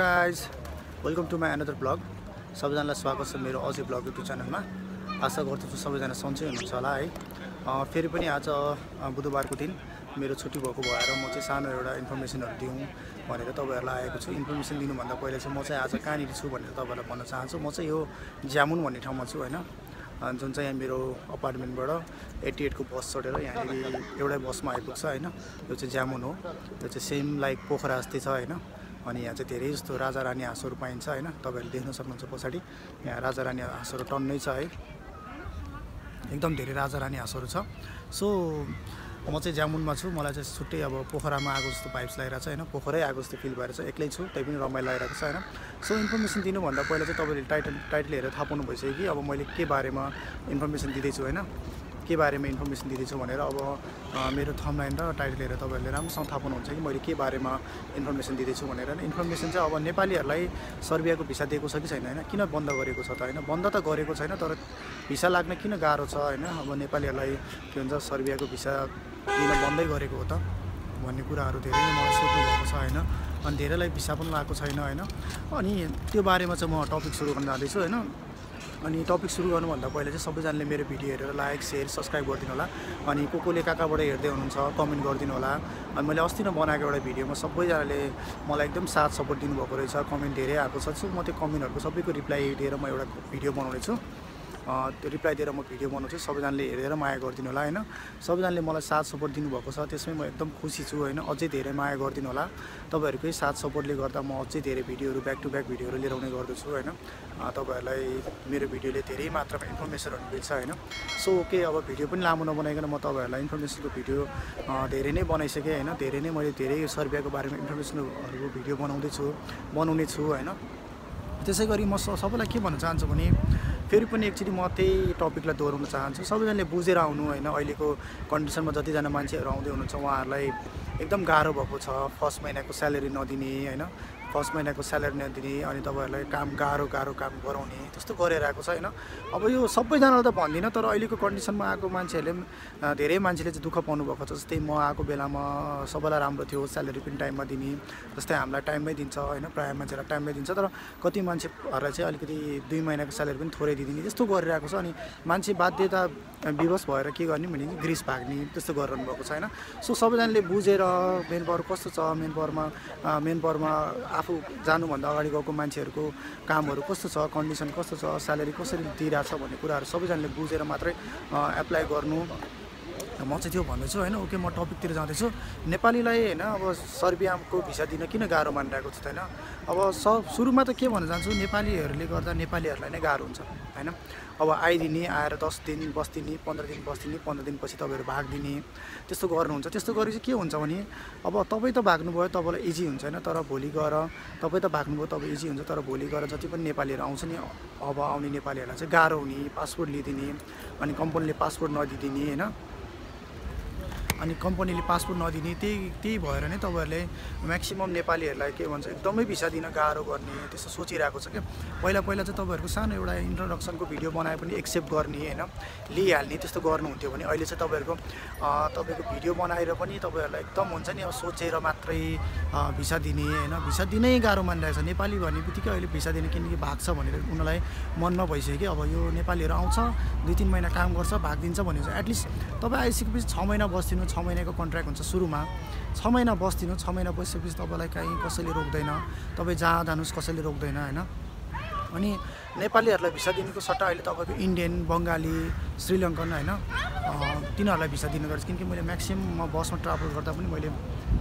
Guys welcome to my another blog सबैजनालाई स्वागत छ मेरो अझै ब्लग युट्युब च्यानलमा आशा गर्दछु सबैजना सन्चै हुनुहुन्छ होला है। फेरि पनि आज बुधबारको दिन मेरो छुट्टी भएको भएर म चाहिँ सानो एउटा इन्फर्मेसनहरू दिउँ भनेर तपाईँहरूलाई आएको छु। इन्फर्मेसन दिनुभन्दा पहिला चाहिँ म चाहिँ आज कहाँनिर छु भनेर तपाईँहरूलाई भन्न चाहन्छु। म चाहिँ यो ज्यामुन भन्ने ठाउँमा छु होइन? जुन चाहिँ यहाँ मेरो अपार्टमेन्टबाट एट्टी एटको बस चढेर यहाँनिर एउटै बसमा आइपुग्छ होइन? यो चाहिँ ज्यामुन हो। यो चाहिँ सेम लाइक पोखरा जस्तै छ होइन? अनि यहाँ चाहिँ धेरै जस्तो राजा रानी हाँसहरू पाइन्छ होइन तपाईँहरूले देख्न सक्नुहुन्छ पछाडि। यहाँ राजा रानी हाँसहरू टन्नै छ है। एकदम धेरै राजा रानी हाँसहरू छ। सो म चाहिँ जामुनमा छु। मलाई चाहिँ छुट्टै अब पोखरामा आएको जस्तो भाइब्स लगाइरहेको छ होइन। पोखरै आएको जस्तो फिल भएर चाहिँ एक्लै छु। त्यही पनि रमाइलो लगाइरहेको छ होइन। सो इन्फर्मेसन दिनुभन्दा पहिला चाहिँ तपाईँले टाइटल टाइटल हेरेर थाहा पाउनु भइसक्यो कि अब मैले के बारेमा इन्फर्मेसन दिँदैछु होइन। के बारेमा इन्फर्मेसन दिँदैछु भनेर अब मेरो थमलाइन र टाइटल हेरेर तपाईँहरूले राम्रोसँग थाहा पाउनुहुन्छ कि मैले के बारेमा इन्फर्मेसन दिँदैछु भनेर। इन्फर्मेसन चाहिँ अब नेपालीहरूलाई सर्बियाको भिसा दिएको छ कि छैन होइन? किन बन्द गरेको छ त होइन? बन्द त गरेको छैन तर भिसा लाग्न किन गाह्रो छ होइन? अब नेपालीहरूलाई के भन्छ सर्बियाको भिसा दिन बन्दै गरेको हो त भन्ने कुराहरू धेरै नै मलाई सोध्नु भएको छ होइन? अनि धेरैलाई भिसा पनि लगाएको छैन होइन? अनि त्यो बारेमा चाहिँ म टपिक सुरु गर्न जाँदैछु होइन? अनि टपिक सुरु गर्नुभन्दा पहिला चाहिँ सबैजनाले मेरो भिडियो हेरेर लाइक सेयर सब्सक्राइब गरिदिनु होला। अनि को कोले कहाँ कहाँबाट हेर्दै हुनुहुन्छ कमेन्ट गरिदिनु होला। अनि मैले अस्ति नै बनाएको एउटा भिडियोमा सबैजनाले मलाई एकदम साथ सपोर्ट दिनुभएको रहेछ कमेन्ट धेरै आएको छ। सो म त्यो कमेन्टहरूको सबैको रिप्लाई दिएर म एउटा भिडियो बनाउने छु। अँ, त्यो रिप्लाई दिएर म भिडियो बनाउँछु। सबैजनाले हेरेर माया गरिदिनु होला होइन? सबैजनाले मलाई साथ सपोर्ट दिनुभएको छ त्यसमै म एकदम खुसी छु होइन? अझै धेरै माया गरिदिनु होला। तपाईँहरूकै साथ सपोर्टले गर्दा म अझै धेरै भिडियोहरू ब्याक टु ब्याक भिडियोहरू लिएर आउने गर्दछु होइन? तपाईँहरूलाई मेरो भिडियोले धेरै मात्रामा इन्फर्मेसनहरू दिन्छ होइन? सो ओके अब भिडियो पनि लामो नबनाइकन म तपाईँहरूलाई इन्फर्मेसनको भिडियो धेरै नै बनाइसकेँ होइन? धेरै नै मैले धेरै सर्बियाको बारेमा इन्फर्मेसनहरूको भिडियो बनाउँदैछु बनाउने छु होइन? त्यसै गरी म सबैलाई के भन्न चाहन्छु भने फेरि पनि एकचोटि म त्यही टपिकलाई दोहोऱ्याउन चाहन्छु। सबैजनाले बुझेर आउनु होइन अहिलेको कन्डिसनमा जतिजना मान्छेहरू आउँदै हुनुहुन्छ उहाँहरूलाई एकदम गाह्रो भएको छ फर्स्ट महिनाको स्यालेरी नदिने होइन। फर्स्ट महिनाको स्यालेरी नदिने अनि तपाईँहरूलाई काम गाह्रो गाह्रो काम गराउने त्यस्तो गरेर आएको छ होइन? अब यो सबैजनालाई त भन्दिनँ तर अहिलेको कन्डिसनमा आएको मान्छेहरूले पनि धेरै मान्छेले चाहिँ दुःख पाउनु भएको छ। जस्तै म आएको बेलामा सबैलाई राम्रो थियो स्यालेरी पनि टाइममा दिने जस्तै हामीलाई टाइममै दिन्छ होइन? प्रायः मान्छेलाई टाइममै दिन्छ तर कति मान्छेहरूलाई चाहिँ अलिकति दुई महिनाको स्यालेरी पनि थोरै दिदिने त्यस्तो गरिरहेको छ। अनि मान्छे बाध्यता विवश भएर के गर्ने भने ग्रिस भाग्ने त्यस्तो गरिरहनु भएको छ होइन? सो सबैजनाले बुझेर मेन पावर कस्तो छ? मेन पावरमा मेन पावरमा आफू जानुभन्दा अगाडि गएको मान्छेहरूको कामहरू कस्तो छ कन्डिसन कस्तो छ स्यालेरी कसरी दिइरहेछ भन्ने कुराहरू सबैजनाले बुझेर मात्रै एप्लाई गर्नु म चाहिँ त्यो भन्दैछु होइन ओके म टपिकतिर जाँदैछु। नेपालीलाई होइन अब सर्बियाको भिसा दिन किन गाह्रो मानिरहेको छु त होइन? अब स सुरुमा त के भन्न चाहन्छु नेपालीहरूले गर्दा नेपालीहरूलाई नै गाह्रो हुन्छ होइन? अब आइदिने आएर दस दिन बस्दिने पन्ध्र दिन बस्दिने पन्ध्र दिनपछि तपाईँहरू भागिदिने त्यस्तो गर्नुहुन्छ। त्यस्तो गरे चाहिँ के हुन्छ भने अब तपाईँ त भाग्नुभयो तपाईँलाई इजी हुन्छ होइन तर भोलि गएर तपाईँ त भाग्नुभयो तपाईँ इजी हुन्छ तर भोलि गएर जति पनि नेपालीहरू आउँछ नि अब आउने नेपालीहरूलाई चाहिँ गाह्रो हुने पासपोर्ट लिइदिने अनि कम्पनीले पासपोर्ट नदिदिने होइन? अनि कम्पनीले पासपोर्ट नदिने त्यही त्यही भएर नै तपाईँहरूले म्याक्सिमम् नेपालीहरूलाई के भन्छ एकदमै भिसा दिन गाह्रो गर्ने त्यस्तो सोचिरहेको छ क्या। पहिला पहिला चाहिँ तपाईँहरूको सानो एउटा इन्ट्रोडक्सनको भिडियो बनाए पनि एक्सेप्ट गर्ने होइन? लिइहाल्ने त्यस्तो गर्नुहुन्थ्यो भने अहिले चाहिँ तपाईँहरूको तपाईँको भिडियो बनाएर पनि तपाईँहरूलाई एकदम हुन्छ नि अब सोचेर मात्रै भिसा दिने होइन? भिसा दिनै गाह्रो मानिरहेको छ। नेपाली भन्ने बित्तिकै अहिले भिसा दिने किनकि भाग्छ भनेर उनीहरूलाई मनमा भइसक्यो कि। अब यो नेपालीहरू आउँछ दुई तिन महिना काम गर्छ भागिदिन्छ भने चाहिँ एटलिस्ट तपाईँ आइसकेपछि छ महिना बस्दिनु छ महिनाको कन्ट्र्याक्ट हुन्छ सुरुमा। छ महिना बस्दिनु छ महिना बसेपछि तपाईँलाई कहीँ कसैले रोक्दैन। तपाईँ जहाँ जानुहोस् कसैले रोक्दैन होइन? अनि नेपालीहरूलाई भिसा दिनुको सट्टा अहिले तपाईँको इन्डियन बङ्गाली श्रीलङ्कन होइन तिनीहरूलाई भिसा दिने गर्छ। किनकि मैले म्याक्सिमम् म बसमा ट्राभल गर्दा पनि मैले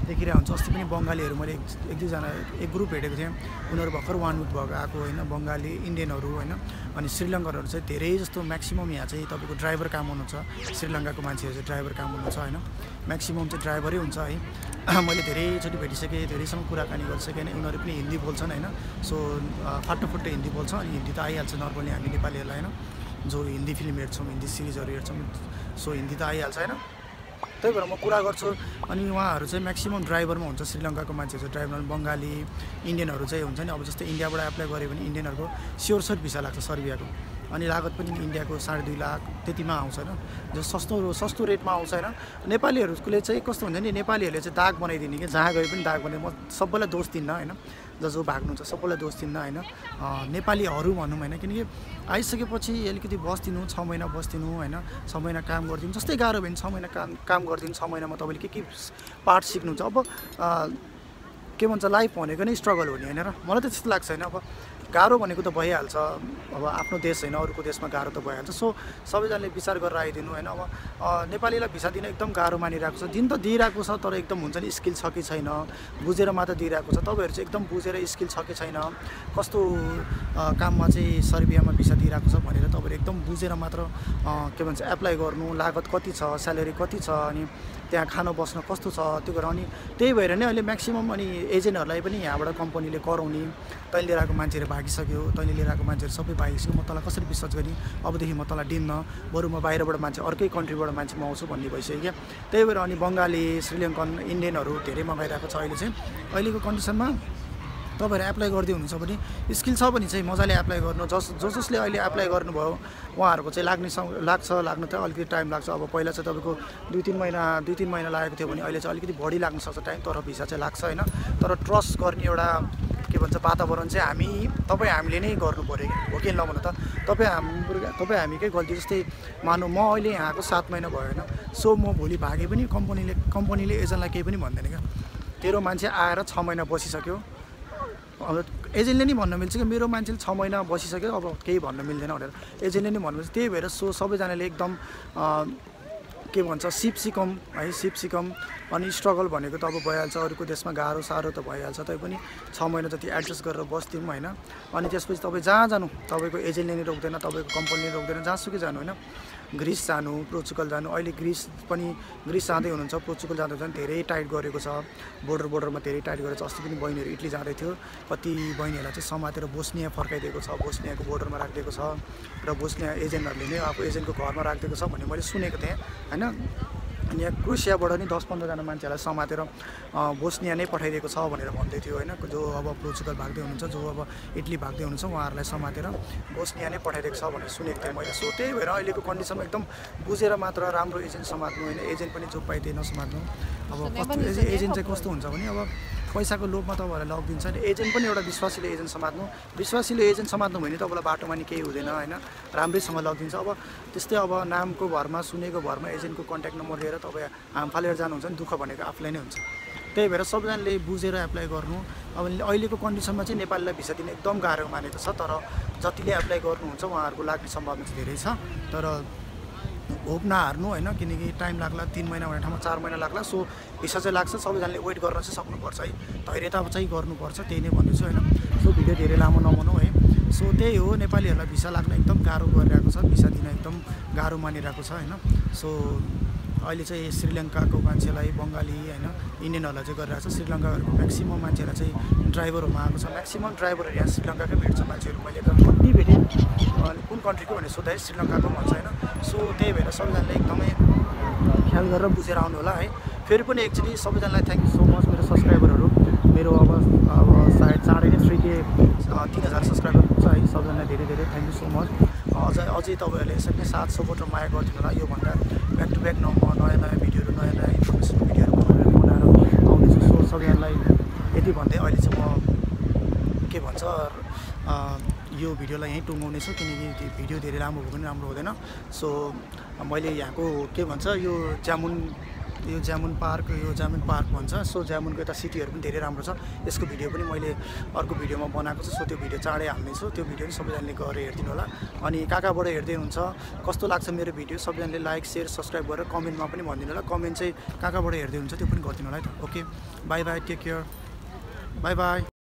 देखिरहेको हुन्छु। अस्ति पनि बङ्गालीहरू मैले एक दुईजना एक ग्रुप भेटेको थिएँ। उनीहरू भर्खर वान विक भएको आएको होइन बङ्गाली इन्डियनहरू होइन अनि श्रीलङ्कनहरू चाहिँ धेरै जस्तो म्याक्सिमम् यहाँ चाहिँ तपाईँको ड्राइभर काम हुनुहुन्छ। श्रीलङ्काको मान्छेहरू चाहिँ ड्राइभर काम हुनुहुन्छ होइन। म्याक्सिमम् चाहिँ ड्राइभरै हुन्छ है। मैले धेरैचोटि भेटिसकेँ धेरैसँग कुराकानी गरिसकेँ होइन उनीहरू पनि हिन्दी बोल्छन् होइन। सो फाटोफुट्टो हिन्दी बोल्छ अनि हिन्दी त आइहाल्छ नर्मली हामी नेपालीहरूलाई होइन? जो हिन्दी फिल्म हेर्छौँ हिन्दी सिरिजहरू हेर्छौँ सो हिन्दी त आइहाल्छ होइन? त्यही भएर म कुरा गर्छु अनि उहाँहरू चाहिँ म्याक्सिमम् ड्राइभरमा हुन्छ श्रीलङ्काको मान्छेहरू चाहिँ ड्राइभर बङ्गाली इन्डियनहरू चाहिँ हुन्छ नि। अब जस्तै इन्डियाबाट एप्लाई गऱ्यो भने इन्डियनहरूको सर्ट भिसा लाग्छ सर्बियाको। अनि लागत पनि इन्डियाको साढे दुई लाख त्यतिमा आउँछ होइन? जो सस्तो सस्तो रेटमा आउँछ होइन? नेपालीहरूले चाहिँ कस्तो हुन्छ नि नेपालीहरूले चाहिँ दाग बनाइदिने कि जहाँ गए पनि दाग बनाइ म सबैलाई दोष दिन्न होइन? ज जो भाग्नुहुन्छ सबैलाई दोष दिन्न होइन? नेपालीहरू भनौँ होइन? किनकि आइसकेपछि अलिकति बस्दिनु छ महिना बस्दिनु होइन? छ महिना काम गरिदिनु जस्तै गाह्रो भयो भने छ महिना काम काम गरिदिनु छ महिनामा तपाईँले के के पार्ट सिक्नुहुन्छ? अब के भन्छ लाइफ भनेको नै स्ट्रगल हुने होइन र? मलाई त त्यस्तो लाग्छ होइन? अब गाह्रो भनेको त भइहाल्छ। अब आफ्नो देश होइन अरूको देशमा गाह्रो त भइहाल्छ। सो सबैजनाले विचार गरेर आइदिनु होइन। अब नेपालीलाई भिसा दिन एकदम गाह्रो मानिरहेको छ। दिन त दिइरहेको छ तर एकदम हुन्छ नि स्किल छ कि छैन? बुझेर मात्र दिइरहेको छ। तपाईँहरू चाहिँ एकदम बुझेर स्किल छ कि छैन? कस्तो काममा चाहिँ सर्बियामा भिसा दिइरहेको छ भनेर तपाईँहरू एकदम बुझेर मात्र के भन्छ एप्लाई गर्नु लागत कति छ स्यालेरी कति छ अनि त्यहाँ खान बस्न कस्तो छ त्यो कुरा अनि त्यही भएर नै अहिले म्याक्सिमम् अनि एजेन्टहरूलाई पनि यहाँबाट कम्पनीले कराउने तैँले लिएर आएको मान्छेहरू भागिसक्यो तैँले लिएर आएको मान्छेहरू सबै भागिसक्यो। म तँलाई कसरी विश्वास गरेँ अबदेखि म तँलाई दिन्न। बरु म बाहिरबाट मान्छे अर्कै कन्ट्रीबाट मान्छे म आउँछु भन्ने भइसक्यो क्या। त्यही भएर अनि बङ्गाली श्रीलङ्कन इन्डियनहरू धेरै मगाइरहेको छ अहिले चाहिँ। अहिलेको कन्डिसनमा तपाईँहरू एप्लाई गर्दै हुनुहुन्छ भने स्किल छ भने चाहिँ मजाले एप्लाई गर्नु। जस जस जसले अहिले एप्लाई गर्नुभयो उहाँहरूको चाहिँ लाग्ने लाग्छ लाग्नु त अलिकति टाइम लाग्छ। अब पहिला चाहिँ तपाईँको दुई तिन महिना दुई तिन महिना लागेको थियो भने अहिले चाहिँ अलिकति बढी लाग्न सक्छ टाइम तर भिसा चाहिँ लाग्छ होइन? तर ट्रस्ट गर्ने एउटा के भन्छ वातावरण चाहिँ हामी तपाईँ हामीले नै गर्नु पऱ्यो हो कि ल त? तपाईँ हाम्रो तपाईँ हामीकै गल्ती जस्तै मानौँ म अहिले यहाँको सात महिना भयो होइन सो म भोलि भागेँ पनि कम्पनीले कम्पनीले एजेन्टलाई केही पनि भन्दैन क्या। तेरो मान्छे आएर छ महिना बसिसक्यो। अब एजेन्टले नि भन्न मिल्छ कि मेरो मान्छेले छ महिना बसिसक्यो अब केही भन्न मिल्दैन भनेर। एजेन्टले नि भन्नु त्यही भएर सो सबैजनाले एकदम के भन्छ सिप सिकम है सिप सिकम अनि स्ट्रगल भनेको त अब भइहाल्छ अरूको देशमा गाह्रो साह्रो त भइहाल्छ तैपनि छ महिना जति एडजस्ट गरेर बस्दिउँ होइन। अनि त्यसपछि तपाईँ जहाँ जानु तपाईँको एजेन्टले नि रोक्दैन तपाईँको कम्पनीले रोक्दैन जहाँसुकै जानु होइन। ग्रिस जानु पोर्चुगल जानु। अहिले ग्रिस पनि ग्रिस जाँदै हुनुहुन्छ। पोर्चुगल जाँदा झन् धेरै टाइट गरेको छ। बोर्डर बोर्डरमा धेरै टाइट गरेको छ। अस्ति पनि बहिनीहरू इटली जाँदै थियो। कति बहिनीहरूलाई चाहिँ समातेर बोस्निया फर्काइदिएको छ बोस्नियाको बोर्डरमा राखिदिएको छ र बोस्निया एजेन्टहरूले नै आफू एजेन्टको घरमा राखिदिएको छ भन्ने मैले सुनेको थिएँ होइन? अनि यहाँ क्रुसियाबाट नि दस पन्ध्रजना मान्छेहरूलाई समातेर बोस्निया नै पठाइदिएको छ भनेर भन्दै थियो होइन। जो अब पोर्चुगल भाग्दै हुनुहुन्छ जो अब इटली भाग्दै हुनुहुन्छ उहाँहरूलाई समातेर बोस्निया नै पठाइदिएको छ भनेर सुनेको थिएँ मैले। सो त्यही भएर अहिलेको कन्डिसनमा एकदम बुझेर मात्र राम्रो एजेन्ट समात्नु होइन। एजेन्ट पनि जो पाइदिए नसमात्नु। अब कस्तो एजेन्ट चाहिँ कस्तो हुन्छ भने अब पैसाको लोभमा तपाईँहरूलाई लगिदिन्छ नि एजेन्ट पनि एउटा विश्वासीले एजेन्ट समात्नु। विश्वासीले एजेन्ट समात्नु भने तपाईँलाई बाटोमा नि केही हुँदैन होइन? राम्रैसँग लगिदिन्छ। अब त्यस्तै अब नामको भरमा सुनेको भरमा एजेन्टको कन्ट्याक्ट नम्बर लिएर तपाईँ हाम फालेर जानुहुन्छ नि दुःख भनेको आफूलाई नै हुन्छ। त्यही भएर सबैजनाले बुझेर एप्लाई गर्नु। अब अहिलेको कन्डिसनमा चाहिँ नेपालीलाई भिसा दिने एकदम गाह्रो मानेको छ तर जतिले एप्लाई गर्नुहुन्छ उहाँहरूको लाग्ने सम्भावना चाहिँ धेरै छ। तर होप नहार्नु होइन किनकि टाइम लाग्ला तिन महिना भन्ने ठाउँमा चार महिना लाग्ला सो भिसा चाहिँ लाग्छ सबैजनाले वेट गर्न चाहिँ सक्नुपर्छ है। धैर्यता चाहिँ गर्नुपर्छ त्यही नै भन्दैछु होइन। सो भिडियो धेरै लामो नबनाऊ है। सो त्यही हो नेपालीहरूलाई भिसा लाग्न एकदम गाह्रो गरिरहेको छ भिसा दिन एकदम गाह्रो मानिरहेको छ होइन। सो अहिले चाहिँ श्रीलङ्काको मान्छेलाई बङ्गाली होइन इन्डियनहरूलाई चाहिँ गरिरहेको छ। श्रीलङ्काहरूको म्याक्सिमम् मान्छेहरूलाई चाहिँ ड्राइभरहरूमा आएको छ। म्याक्सिमम् ड्राइभरहरू यहाँ श्रीलङ्काकै भेट्छ मान्छेहरू मैले कति भेटेँ? कुन कन्ट्रीको भनेर सोद्धाखेरि श्रीलङ्काको भन्छ होइन। सो त्यही भएर सबैजनाले एकदमै ख्याल गरेर बुझेर आउनु होला है। फेरि पनि एकचोटि सबैजनालाई थ्याङ्क यू सो मच मेरो सब्सक्राइबरहरू मेरो अब अब सायद चाँडै नै थ्री के तिन हजार सब्सक्राइबर हुन्छ है। सबैजनालाई धेरै धेरै थ्याङ्क यू सो मच अझै अझै तपाईँहरूले यसरी नै साथ सपोर्ट र माया गरिदिनु होला। योभन्दा ब्याक टु ब्याक न नयाँ नयाँ भिडियोहरू नयाँ नयाँ इन्फर्मेसन भिडियोहरू बनाएर आउँदैछु सो सबैजनालाई यति भन्दै अहिले चाहिँ म के भन्छ यो भिडियोलाई यहीँ टुङ्गाउने छु किनकि भिडियो धेरै लामो भयो पनि राम्रो हुँदैन। सो मैले यहाँको के भन्छ यो जामुन यो ज्यामुन पार्क यो ज्यामुन पार्क भन्छ। सो ज्यामुनको यता सिटीहरू पनि धेरै राम्रो छ। यसको भिडियो पनि मैले अर्को भिडियोमा बनाएको छु। सो त्यो भिडियो चाँडै हाल्नेछु। त्यो भिडियो पनि सबैजनाले गएर हेरिदिनु होला। अनि कहाँ कहाँबाट हेर्दै हुन्छ कस्तो लाग्छ मेरो भिडियो? सबैजनाले लाइक सेयर सब्सक्राइब गरेर कमेन्टमा पनि भनिदिनु होला। कमेन्ट चाहिँ कहाँ कहाँबाट हेर्दै हुन्छ त्यो पनि गरिदिनु होला है okay bye bye take care. Bye bye